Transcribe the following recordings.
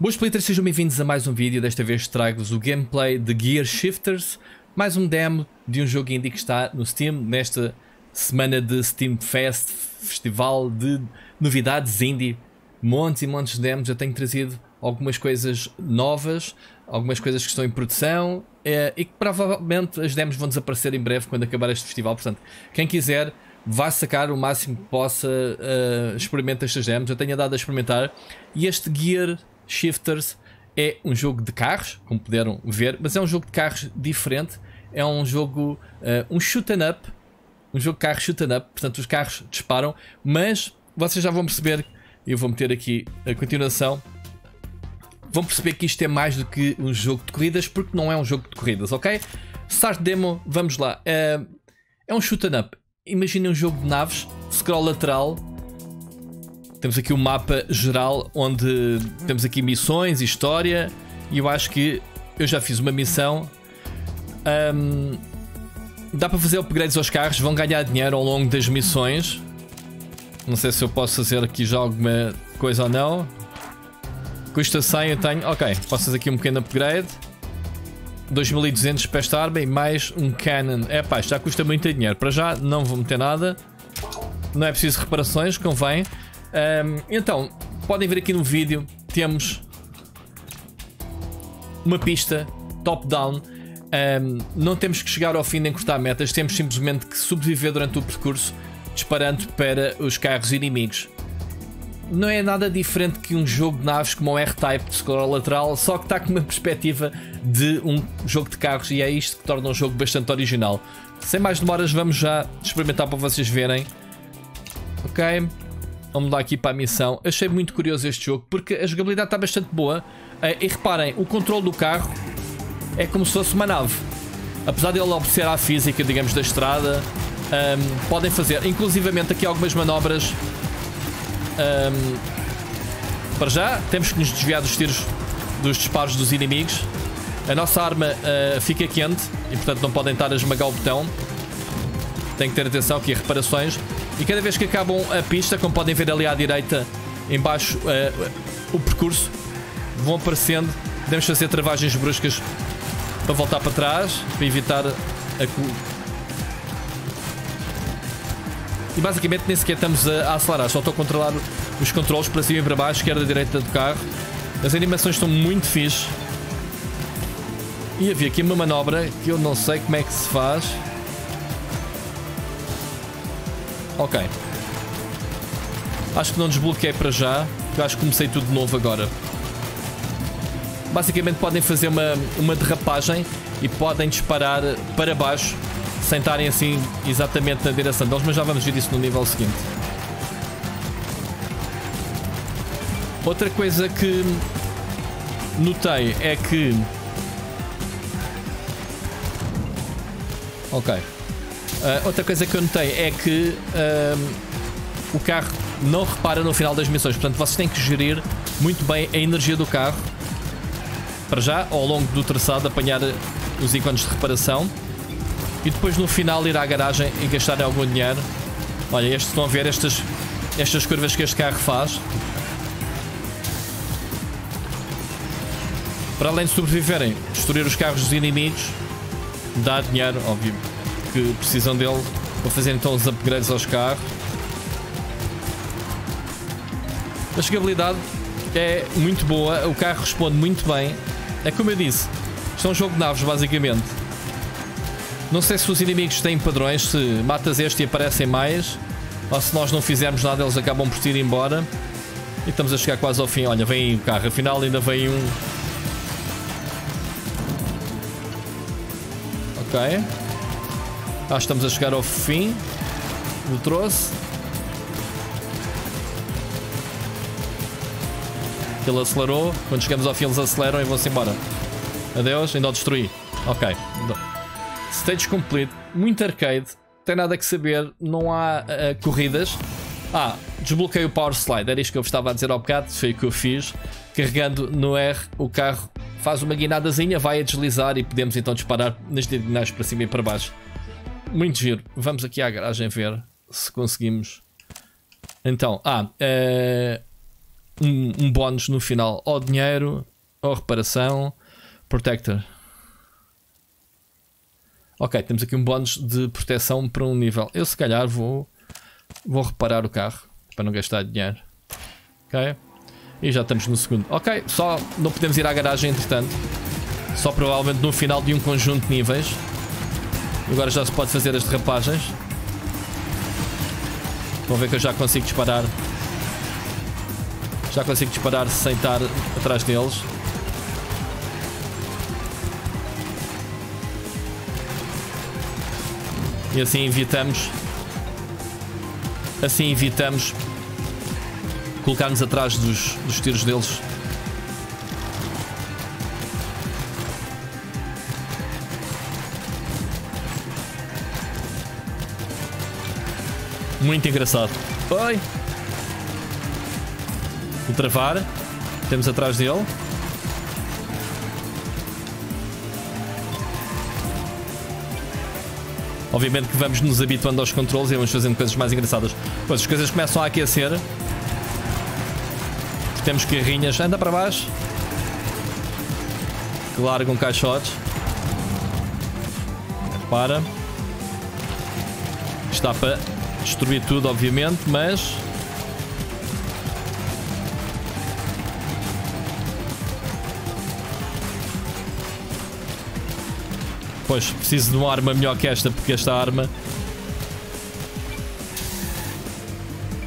Boas splitters, sejam bem-vindos a mais um vídeo. Desta vez trago-vos o gameplay de Gear Shifters, mais um demo de um jogo indie que está no Steam nesta semana de Steam Fest, festival de novidades indie. Montes e montes de demos. Eu tenho trazido algumas coisas novas, algumas coisas que estão em produção é, e que provavelmente as demos vão desaparecer em breve quando acabar este festival. Portanto, quem quiser vá sacar o máximo que possa, uh, estas demos. Eu tenho dado a experimentar e este Gear Shifters é um jogo de carros, como puderam ver, mas é um jogo de carros diferente. É um jogo, uh, um shoot and up, um jogo de carros shoot and up, portanto os carros disparam, mas vocês já vão perceber, eu vou meter aqui a continuação. Vão perceber que isto é mais do que um jogo de corridas, porque não é um jogo de corridas, ok? Start demo, vamos lá. Uh, é um shoot and up. Imaginem um jogo de naves, scroll lateral, temos aqui o um mapa geral onde temos aqui missões história. E eu acho que eu já fiz uma missão. Um, dá para fazer upgrades aos carros, vão ganhar dinheiro ao longo das missões. Não sei se eu posso fazer aqui já alguma coisa ou não. Custa 100, eu tenho. Ok, posso fazer aqui um pequeno upgrade. 2200 para esta arma e mais um cannon. É pá, já custa muito dinheiro. Para já não vou meter nada. Não é preciso reparações, convém. Um, então, podem ver aqui no vídeo, temos uma pista top-down. Um, não temos que chegar ao fim de encurtar metas, temos simplesmente que sobreviver durante o percurso, disparando para os carros inimigos. Não é nada diferente que um jogo de naves como o R-Type de scroll lateral, só que está com uma perspectiva de um jogo de carros e é isto que torna um jogo bastante original. Sem mais demoras, vamos já experimentar para vocês verem. Ok, Vamos lá aqui para a missão. Achei muito curioso este jogo porque a jogabilidade está bastante boa. Eh, e reparem, o controle do carro é como se fosse uma nave. Apesar de ele obedecer à física, digamos, da estrada, um, ehm, podem fazer, inclusivamente aqui algumas manobras. Um, ehm, para já, temos que nos desviar dos tiros, dos disparos dos inimigos. A nossa arma uh, fica quente e, portanto, não podem estar a esmagar o botão. Tem que ter atenção aqui a reparações. E cada vez que acabam a pista, como podem ver ali à direita, embaixo, uh, o percurso, vão aparecendo. Podemos fazer travagens bruscas para voltar para trás, para evitar a. E basicamente nem sequer estamos a, acelerar, só estou a controlar os controles para cima e para baixo, esquerda e direita do carro. As animações estão muito fixe. E havia aqui uma manobra que eu não sei como é que se faz. Ok. Acho que não desbloqueei para já. Acho que comecei tudo de novo agora. Basicamente podem fazer uma, uma derrapagem e podem disparar para baixo sem estarem assim exatamente na direção deles, mas já vamos ver isso no nível seguinte. Outra coisa que notei é que. Ok. Uh, outra coisa que eu notei é que o carro não repara no final das missões, portanto vocês têm que gerir muito bem a energia do carro para já, ao longo do traçado, apanhar os ícones de reparação e depois no final ir à garagem e gastar algum dinheiro. Olha, estes estão a ver estas, estas curvas que este carro faz. Para além de sobreviverem, destruir os carros dos inimigos dá dinheiro, óbvio que precisam dele para fazer então os upgrades aos carros. A jogabilidade é muito boa, o carro responde muito bem. É como eu disse, isto é um jogo de naves basicamente. Não sei se os inimigos têm padrões, se matas este e aparecem mais, ou se nós não fizermos nada eles acabam por ir embora. E estamos a chegar quase ao fim. Olha, vem o carro, afinal ainda vem um. Ok. Ah, estamos a chegar ao fim do troço. Ele acelerou. Quando chegamos ao fim, eles aceleram e vão-se embora. Adeus, ainda o destruí. Ok. Stage complete. Muito arcade. Tem nada que saber. Não há uh, corridas. Ah, desbloqueei o Power Slide. Era isto que eu estava a dizer ao bocado. Foi o que eu fiz. Carregando no R, o carro faz uma guinadazinha, vai a deslizar e podemos então disparar nas diagonais para cima e para baixo. Muito giro. Vamos aqui à garagem ver se conseguimos. Então, ah, uh, um, um bónus no final. Ou dinheiro, ou reparação. Protector. Ok, temos aqui um bónus de proteção para um nível. Eu se calhar vou, vou reparar o carro para não gastar dinheiro. Ok? E já estamos no segundo. Ok, só não podemos ir à garagem entretanto. Só provavelmente no final de um conjunto de níveis. Agora já se pode fazer as derrapagens. Vão ver que eu já consigo disparar. Já consigo disparar sem estar atrás deles. E assim evitamos. Assim evitamos colocar-nos atrás dos, dos tiros deles. Muito engraçado. Oi! O travar. Temos atrás dele. Obviamente que vamos nos habituando aos controles e vamos fazendo coisas mais engraçadas. Pois as coisas começam a aquecer. Temos carrinhas. Anda para baixo. Que largam caixotes. Para. Está para destruir tudo, obviamente, mas... Pois, preciso de uma arma melhor que esta, porque esta arma...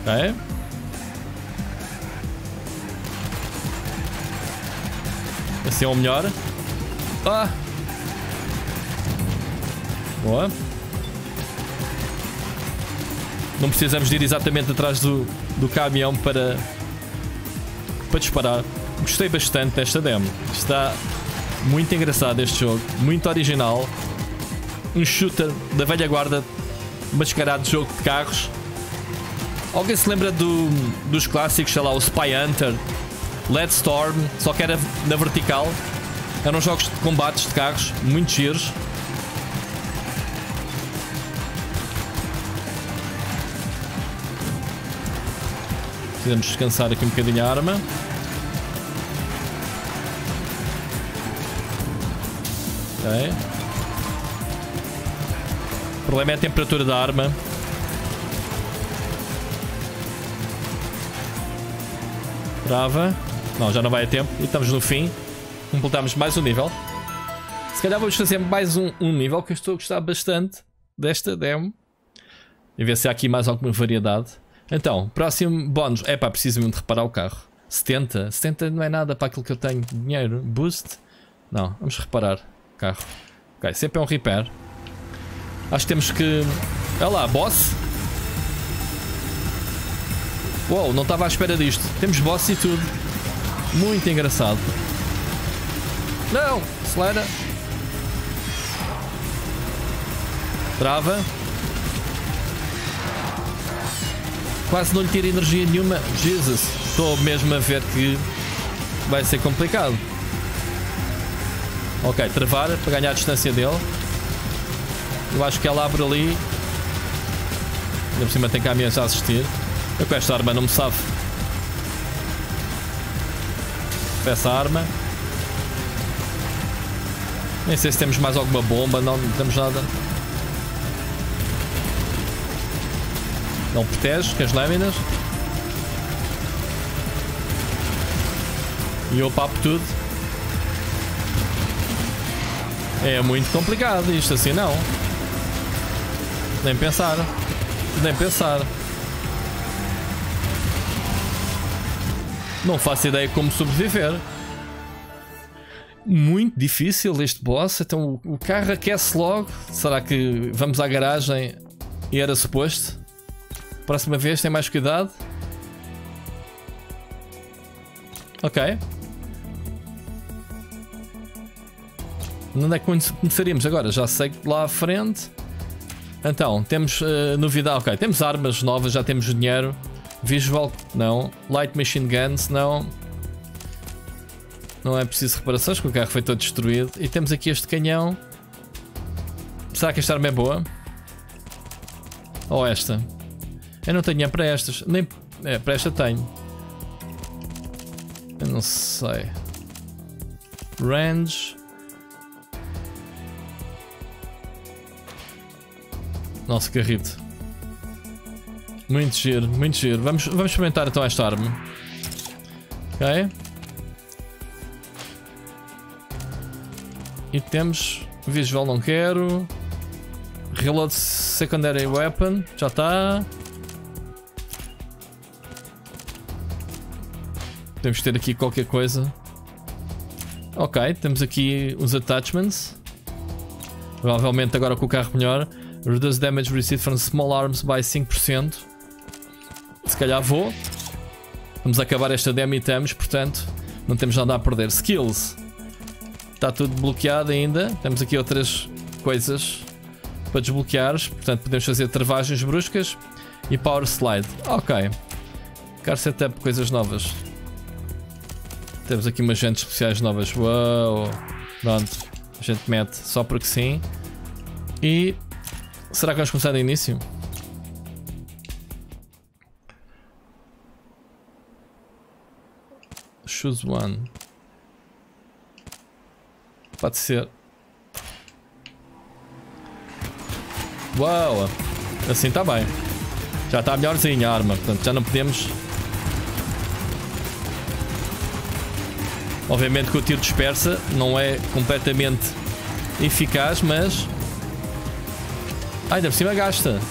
Ok. Assim é o melhor. Ah! Boa. Não precisamos de ir exatamente atrás do, do caminhão para, para disparar. Gostei bastante desta demo. Está muito engraçado este jogo. Muito original. Um shooter da velha guarda mascarado de jogo de carros. Alguém se lembra do, dos clássicos, sei lá, o Spy Hunter, Let's Storm, só que era na vertical. Eram jogos de combates de carros, muito giros. Precisamos descansar aqui um bocadinho a arma. Ok. O problema é a temperatura da arma. Trava. Não, já não vai a tempo. E estamos no fim. Completamos mais um nível. Se calhar vamos fazer mais um, um nível que eu estou a gostar bastante desta demo. E ver se há aqui mais alguma variedade. Então, próximo bónus. É pá, preciso mesmo de reparar o carro. 70. 70 não é nada para aquilo que eu tenho dinheiro. Boost. Não, vamos reparar carro. Ok, sempre é um repair. Acho que temos que... Olha lá, boss. Uou, não estava à espera disto. Temos boss e tudo. Muito engraçado. Não! Acelera. Trava. Quase não lhe tira energia nenhuma. Jesus. Estou mesmo a ver que vai ser complicado. Ok, travar para ganhar a distância dele. Eu acho que ela abre ali. Ainda por cima tem caminhões a assistir. Eu com esta arma não me sabe. Essa arma. Nem sei se temos mais alguma bomba, não, não temos nada. Não protege com as lâminas. E eu papo tudo. É muito complicado isto assim não. Nem pensar. Nem pensar. Não faço ideia como sobreviver. Muito difícil este boss. Então o carro aquece logo. Será que vamos à garagem e era suposto? Próxima vez tem mais cuidado. Ok. Onde é que começaríamos agora? Já sei que lá à frente. Então, temos uh, novidade. Ok, temos armas novas, já temos dinheiro. Visual, não. Light Machine Guns, não. Não é preciso reparações, porque o carro foi todo destruído. E temos aqui este canhão. Será que esta arma é boa? Ou esta? Eu não tenho para estas. Nem é, para esta tenho. Eu não sei. Range. Nossa, carrito. Muito giro, muito giro. Vamos, vamos experimentar então esta arma. Ok. E temos visual não quero. Reload secondary weapon, já está. Que ter aqui qualquer coisa. Ok, temos aqui os attachments. Provavelmente agora com o carro melhor. Reduce damage received from small arms by 5%. Se calhar vou. Vamos acabar esta demo e estamos, portanto, não temos nada a perder. Skills. Está tudo bloqueado ainda. Temos aqui outras coisas para desbloquear. Portanto, podemos fazer travagens bruscas e power slide. Ok. Car setup, coisas novas. Temos aqui umas jantes especiais novas. Uou. Pronto. A gente mete só porque sim. E. Será que vamos começar do início? Choose one. Pode ser. Uau! Assim está bem. Já está melhorzinha a arma, portanto já não podemos. Obviamente que o tiro dispersa não é completamente eficaz, mas. Ai, ainda por cima gasta.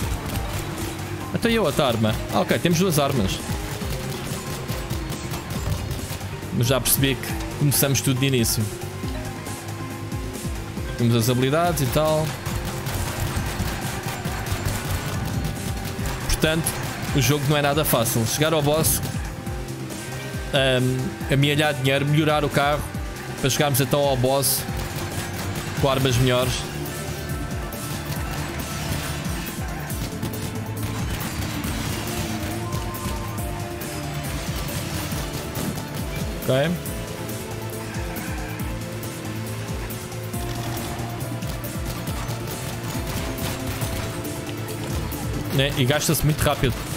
Até eu outra arma. Ah, ok, temos duas armas. Mas já percebi que começamos tudo de início. Temos as habilidades e tal. Portanto, o jogo não é nada fácil. Chegar ao boss, um, amealhar dinheiro, melhorar o carro para chegarmos então ao boss com armas melhores. Ok. né? e gasta-se muito rápido.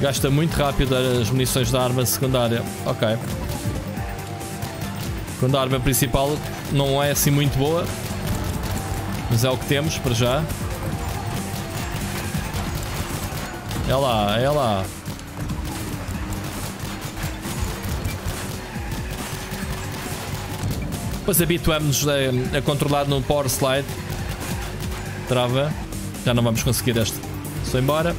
Gasta muito rápido as munições da arma secundária. Ok. Quando a arma principal não é assim muito boa. Mas é o que temos para já. É lá, é lá. Depois habituamos-nos a, a controlar no Power Slide. Trava. Já não vamos conseguir este. Só embora.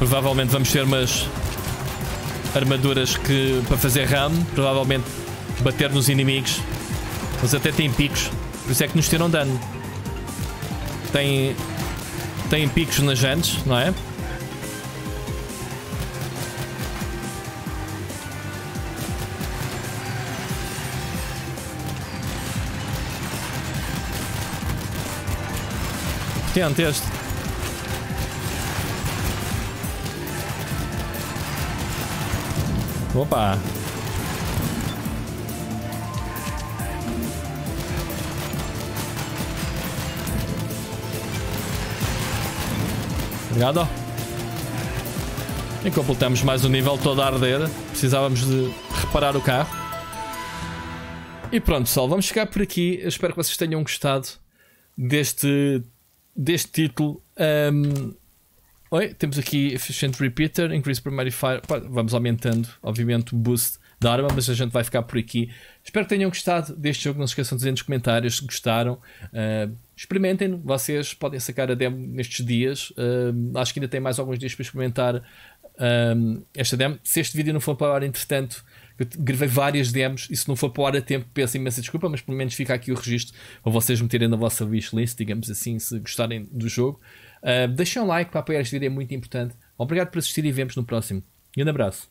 Provavelmente vamos ter umas armaduras que para fazer ram, provavelmente bater nos inimigos. Mas até tem picos, por isso é que nos tiram dano. Tem, tem picos nas jantes, não é? Tente este. Opa! Obrigado. E completamos mais um nível todo a arder. Precisávamos de reparar o carro. E pronto, pessoal, vamos chegar por aqui. Eu espero que vocês tenham gostado deste deste título. Um, oi, temos aqui Efficient Repeater, Increase Primary Fire. Vamos aumentando, obviamente, o boost da arma, mas a gente vai ficar por aqui. Espero que tenham gostado deste jogo. Não se esqueçam de dizer nos comentários se gostaram. Uh, experimentem, vocês podem sacar a demo nestes dias. Uh, acho que ainda tem mais alguns dias para experimentar esta demo. Se este vídeo não for para o ar, entretanto, eu gravei várias demos e se não for para o ar a tempo, peço imensa desculpa, mas pelo menos fica aqui o registro para vocês meterem na vossa wishlist, digamos assim, se gostarem do jogo. Uh, deixem um like para apoiar este vídeo, é muito importante. Obrigado por assistir e vemos no próximo. Um grande abraço.